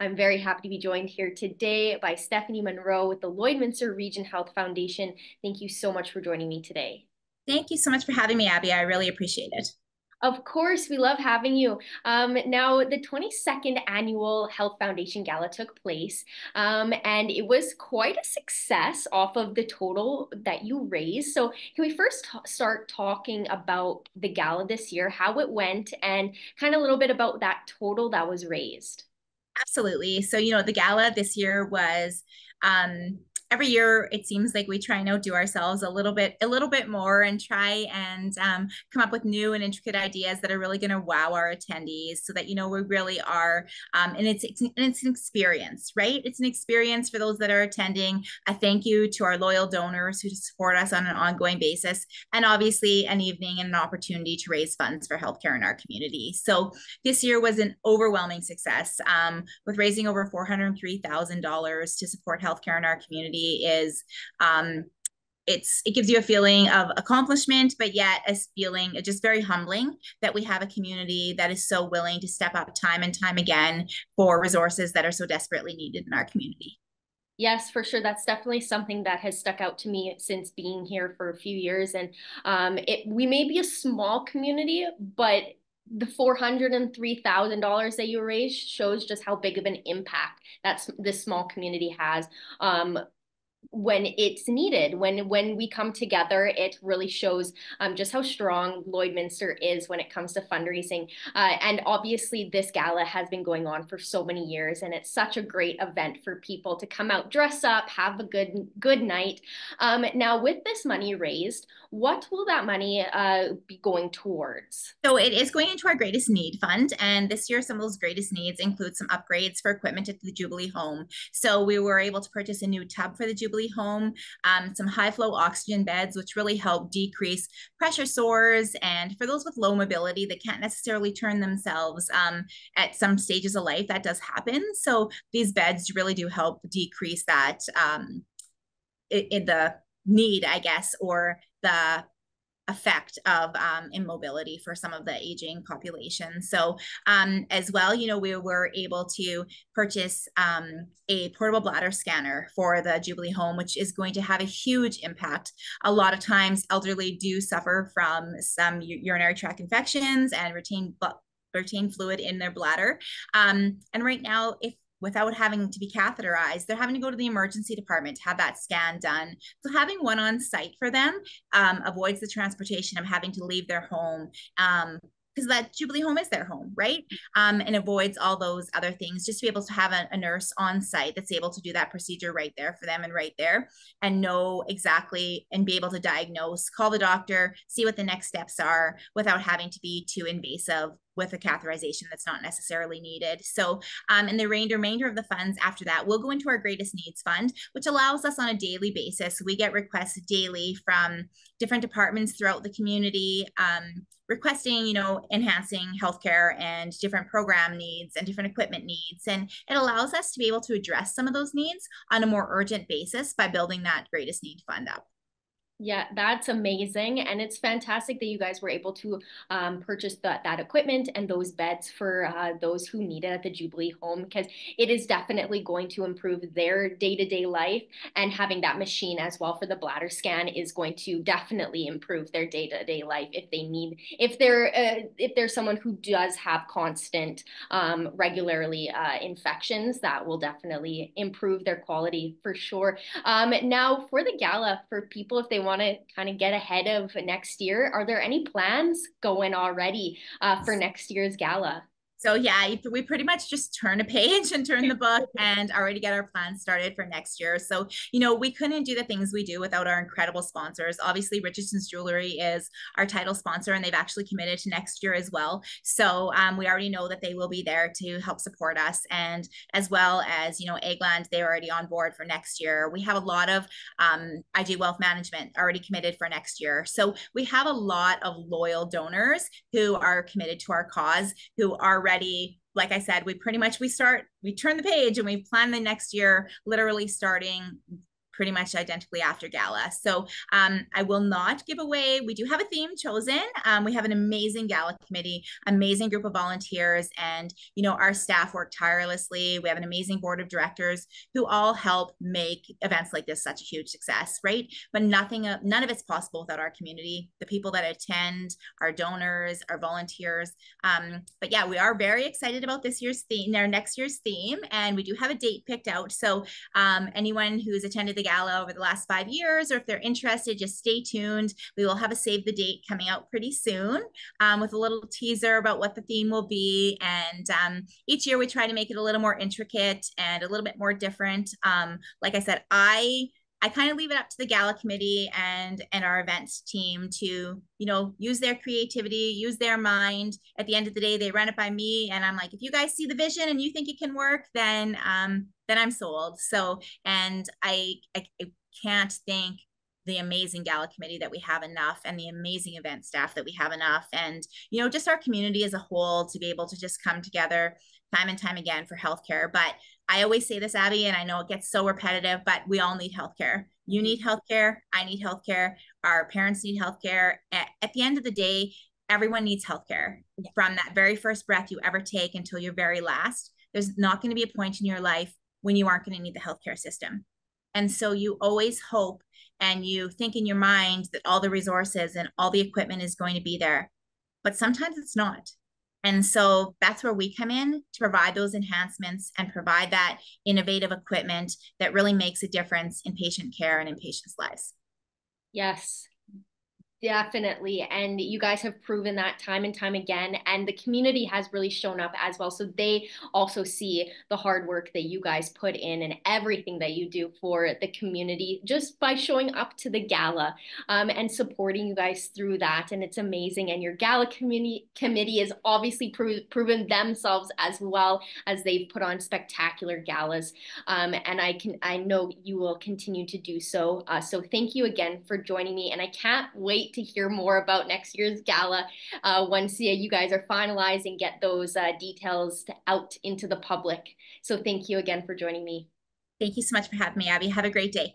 I'm very happy to be joined here today by Stephanie Monroe with the Lloydminster Region Health Foundation. Thank you so much for joining me today. Thank you so much for having me, Abby. I really appreciate it. Of course, we love having you. Um, now, the 22nd annual Health Foundation Gala took place, um, and it was quite a success off of the total that you raised. So, can we first start talking about the gala this year, how it went, and kind of a little bit about that total that was raised? Absolutely. So, you know, the gala this year was um, every year it seems like we try and outdo ourselves a little bit a little bit more and try and um, come up with new and intricate ideas that are really going to wow our attendees so that you know we really are um, and it's, it's it's an experience right? It's an experience for those that are attending. A thank you to our loyal donors who support us on an ongoing basis and obviously an evening and an opportunity to raise funds for healthcare in our community. So this year was an overwhelming success um, with raising over $403000 to support healthcare in our community is um, it's it gives you a feeling of accomplishment but yet a feeling just very humbling that we have a community that is so willing to step up time and time again for resources that are so desperately needed in our community Yes, for sure. That's definitely something that has stuck out to me since being here for a few years. And um, it we may be a small community, but the four hundred and three thousand dollars that you raised shows just how big of an impact that this small community has. Um, when it's needed. When when we come together it really shows um, just how strong lloydminster is when it comes to fundraising. Uh, and obviously this gala has been going on for so many years and it's such a great event for people to come out dress up have a good good night. Um, now with this money raised what will that money uh, be going towards? So it is going into our greatest need fund and this year some of those greatest needs include some upgrades for equipment at the jubilee home. So we were able to purchase a new tub for the jubilee Home, um, some high flow oxygen beds, which really help decrease pressure sores. And for those with low mobility that can't necessarily turn themselves um, at some stages of life, that does happen. So these beds really do help decrease that um, in the need, I guess, or the effect of um, immobility for some of the aging population. So, um, as well, you know, we were able to purchase um, a portable bladder scanner for the Jubilee home, which is going to have a huge impact. A lot of times, elderly do suffer from some urinary tract infections and retain retain fluid in their bladder. Um, and right now, if without having to be catheterized. They're having to go to the emergency department to have that scan done. So having one on site for them um, avoids the transportation of having to leave their home. Um, because that Jubilee home is their home, right? Um, and avoids all those other things. Just to be able to have a, a, nurse on site that's able to do that procedure right there for them and right there, and know exactly and be able to diagnose, call the doctor, see what the next steps are without having to be too invasive with a catheterization that's not necessarily needed. So, um, and the remainder of the funds after that will go into our greatest needs fund, which allows us on a daily basis. We get requests daily from different departments throughout the community um, requesting, you know, enhancing healthcare and different program needs and different equipment needs. And it allows us to be able to address some of those needs on a more urgent basis by building that greatest need fund up. Yeah, that's amazing. And it's fantastic that you guys were able to um, purchase that, that equipment and those beds for uh, those who need it at the Jubilee home because it is definitely going to improve their day to day life. And having that machine as well for the bladder scan is going to definitely improve their day to day life if they need, if they're, uh, if there's someone who does have constant, um, regularly uh, infections, that will definitely improve their quality for sure. Um, now, for the gala, for people, if they want to kind of get ahead of next year, are there any plans going already uh, for next year's gala? So yeah, we pretty much just turn a page and turn the book and already get our plans started for next year. So, you know, we couldn't do the things we do without our incredible sponsors. Obviously, Richardson's Jewelry is our title sponsor and they've actually committed to next year as well. So um, we already know that they will be there to help support us. And as well as, you know, Eggland, they're already on board for next year. We have a lot of um, IG Wealth Management already committed for next year. So we have a lot of loyal donors who are committed to our cause, who are ready like I said, we pretty much we start we turn the page and we plan the next year literally starting pretty much identically after gala. So um, I will not give away. We do have a theme chosen. Um, we have an amazing gala committee, amazing group of volunteers, and you know our staff work tirelessly. We have an amazing board of directors who all help make events like this such a huge success, right? But nothing, none of it's possible without our community, the people that attend, our donors, our volunteers. Um, but yeah, we are very excited about this year's theme, our next year's theme, and we do have a date picked out. So um, anyone who's attended the gala over the last five years, or if they're interested, just stay tuned. We will have a save the date coming out pretty soon um, with a little teaser about what the theme will be. And um, each year we try to make it a little more intricate and a little bit more different. Um, like I said, I I kind of leave it up to the gala committee and and our events team to you know use their creativity, use their mind. At the end of the day, they run it by me, and I'm like, if you guys see the vision and you think it can work, then um, then I'm sold. So and I I, I can't thank the amazing gala committee that we have enough and the amazing event staff that we have enough and you know just our community as a whole to be able to just come together time and time again for healthcare but I always say this, Abby, and I know it gets so repetitive, but we all need healthcare. You need healthcare. I need healthcare. Our parents need healthcare. At, at the end of the day, everyone needs healthcare yeah. from that very first breath you ever take until your very last. There's not going to be a point in your life when you aren't going to need the healthcare system. And so you always hope and you think in your mind that all the resources and all the equipment is going to be there. But sometimes it's not. And so that's where we come in to provide those enhancements and provide that innovative equipment that really makes a difference in patient care and in patients' lives. Yes. Definitely. And you guys have proven that time and time again. And the community has really shown up as well. So they also see the hard work that you guys put in and everything that you do for the community just by showing up to the gala um, and supporting you guys through that. And it's amazing. And your gala community committee has obviously pro- proven themselves as well as they've put on spectacular galas. Um, and I can I know you will continue to do so. Uh, so thank you again for joining me. And I can't wait to hear more about next year's gala uh, once you guys are finalized and get those uh, details out into the public. So thank you again for joining me. Thank you so much for having me, Abby. Have a great day.